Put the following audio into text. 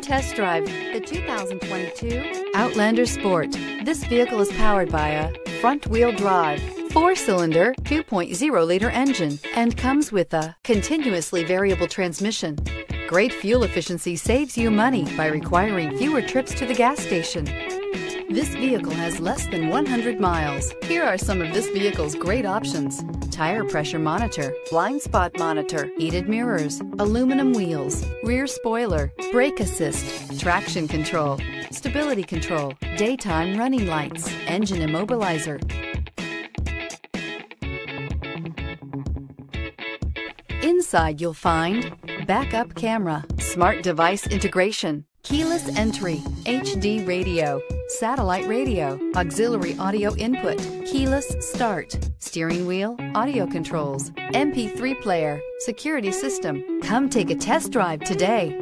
test drive the 2022 Outlander Sport. This vehicle is powered by a front-wheel drive, four-cylinder, 2.0-liter engine, and comes with a continuously variable transmission. Great fuel efficiency saves you money by requiring fewer trips to the gas station. This vehicle has less than 100 miles. Here are some of this vehicle's great options. Tire pressure monitor, blind spot monitor, heated mirrors, aluminum wheels, rear spoiler, brake assist, traction control, stability control, daytime running lights, engine immobilizer. Inside you'll find backup camera, smart device integration, keyless entry, HD radio, satellite radio, auxiliary audio input, keyless start, steering wheel, audio controls, MP3 player, security system. Come take a test drive today.